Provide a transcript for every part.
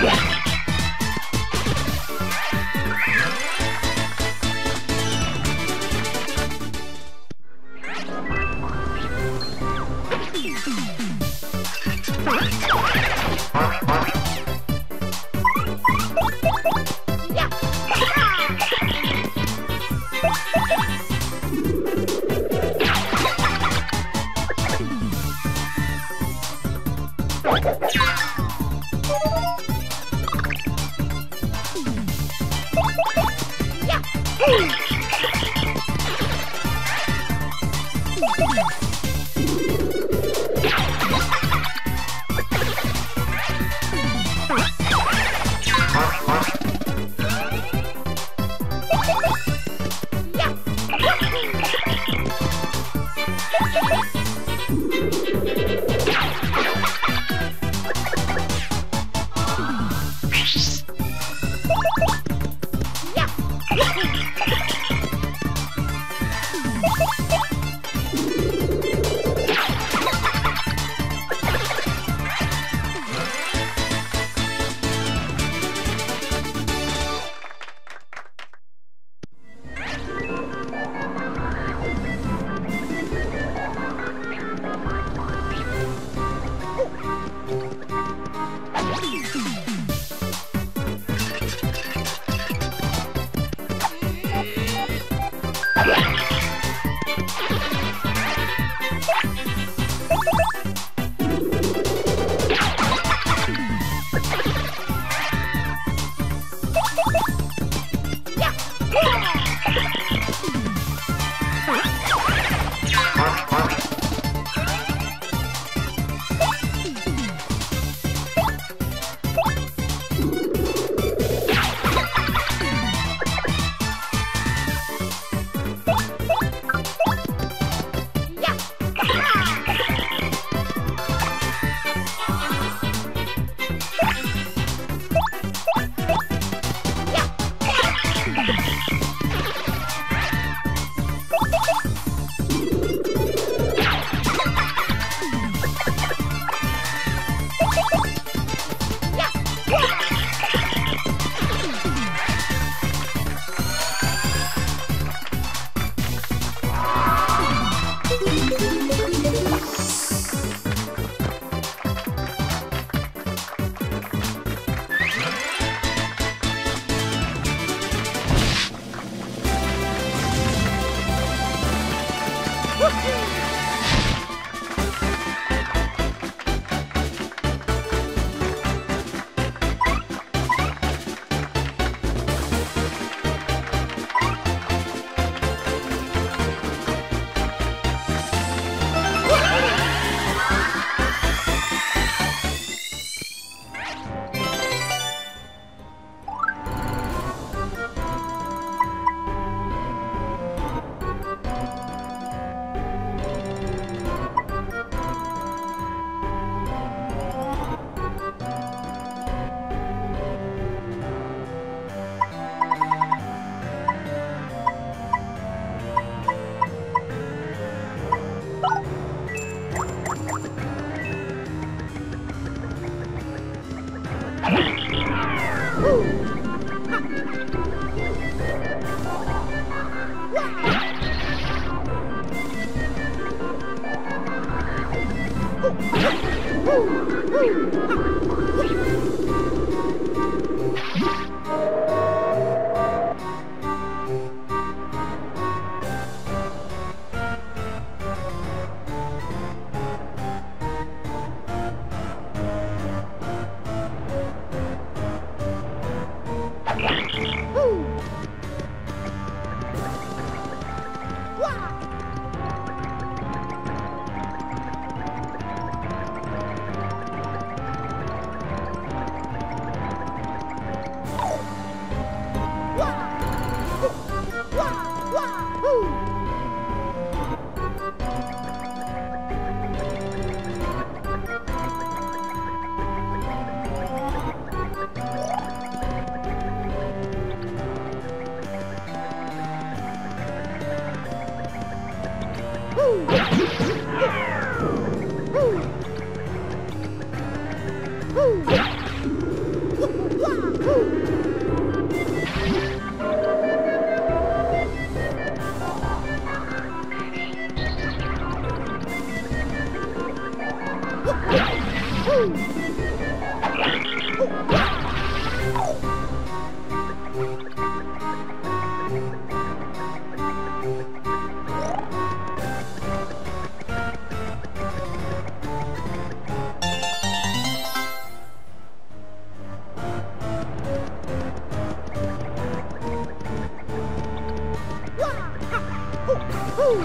Yeah. future. Woo! Woo!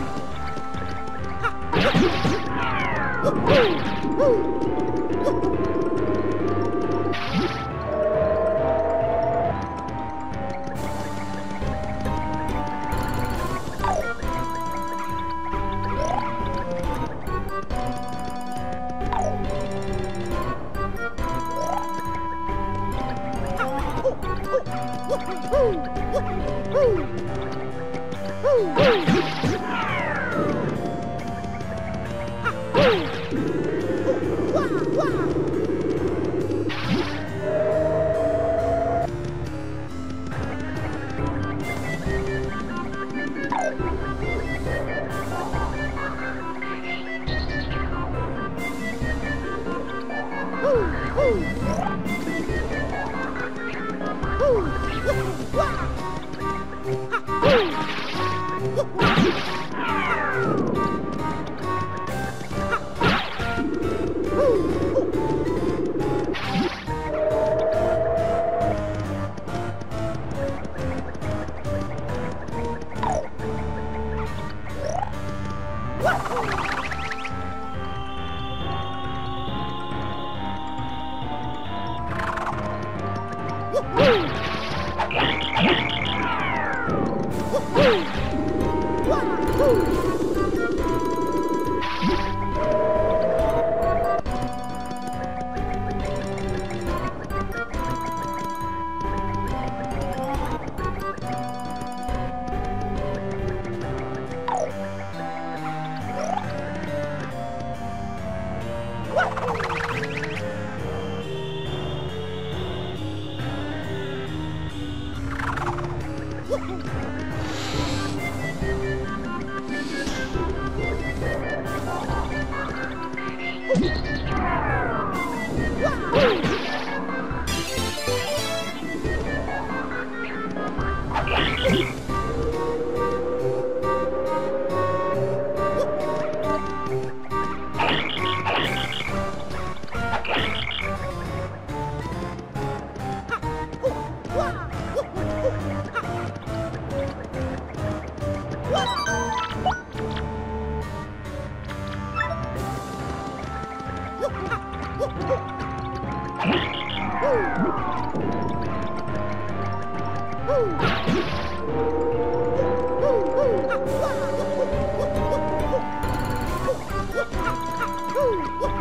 Oh! Woo!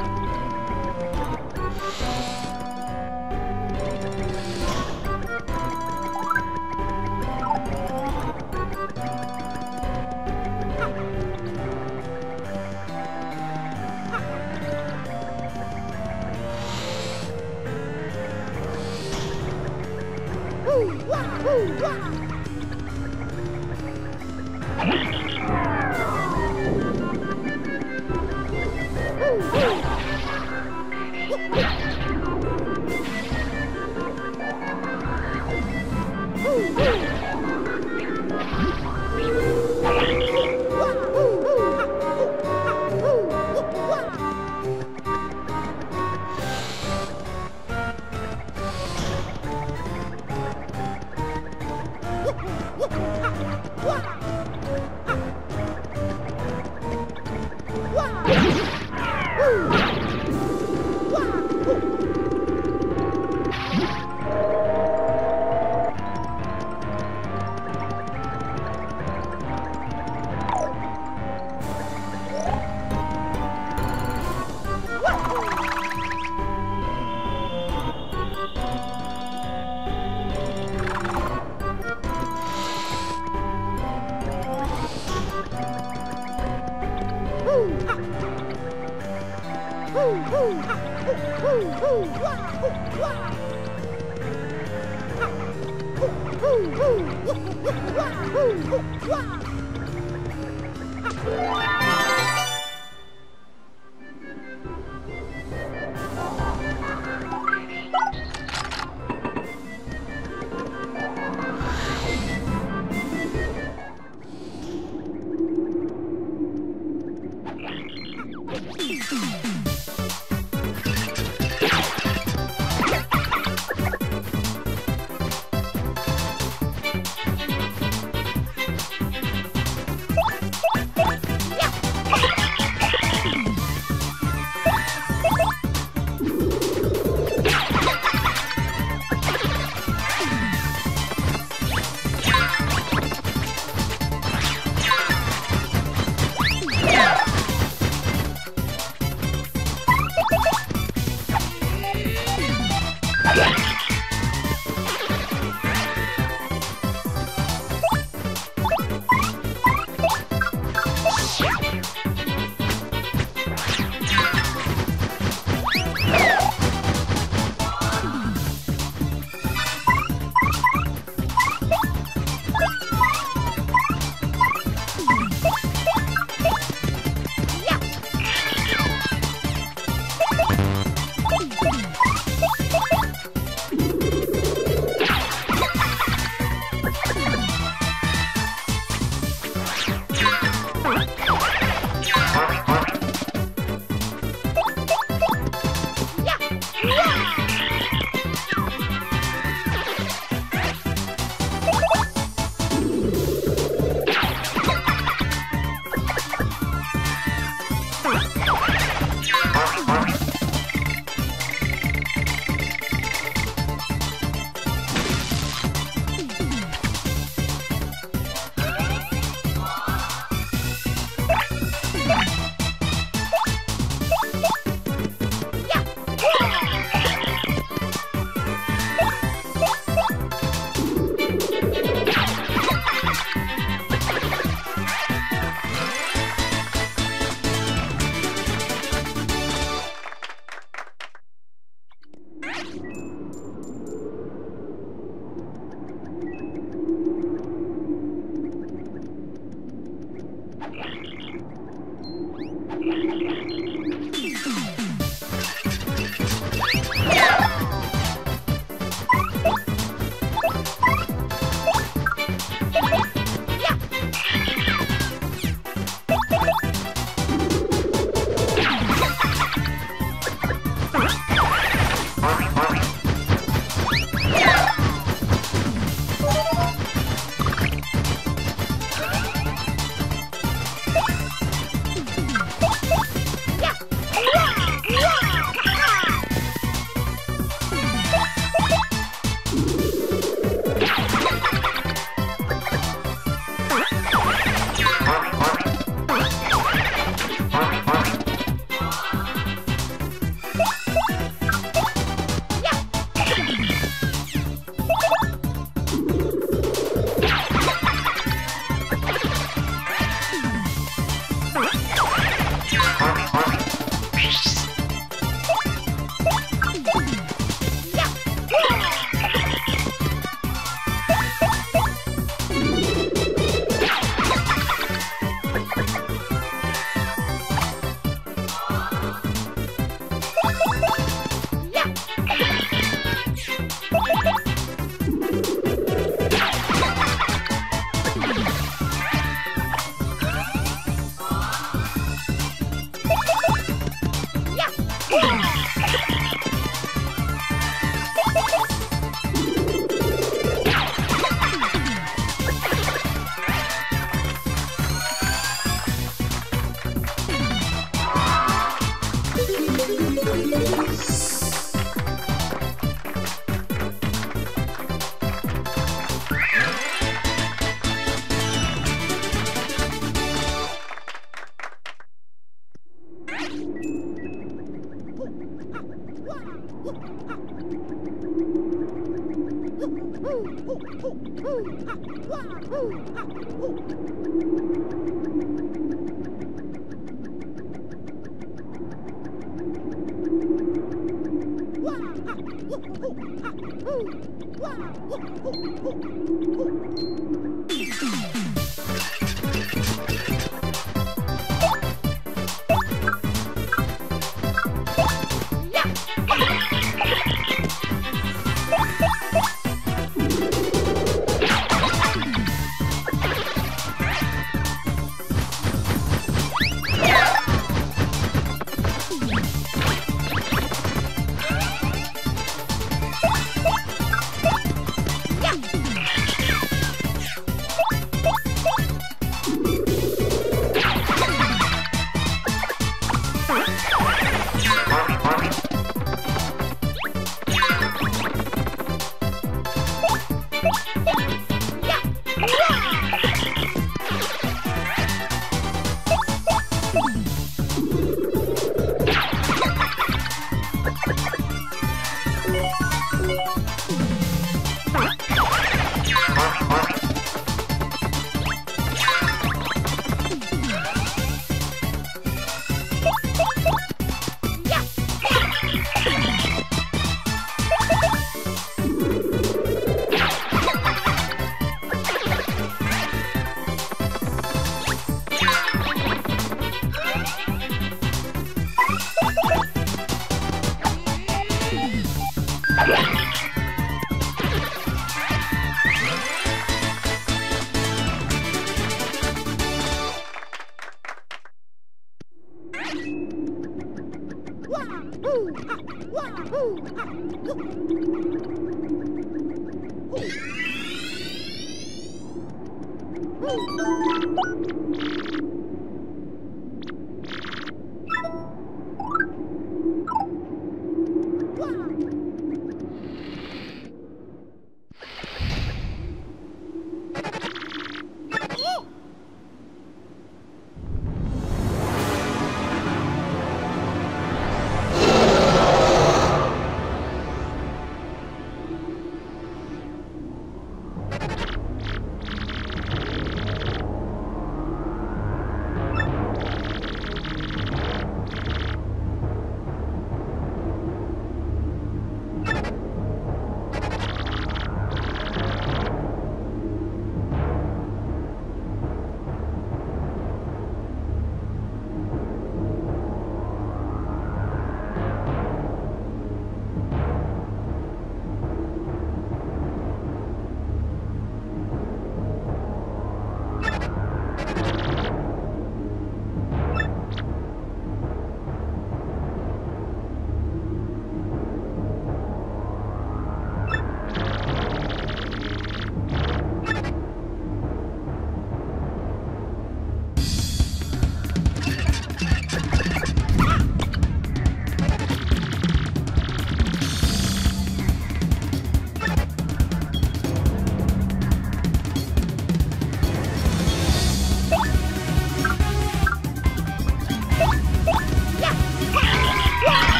Yeah.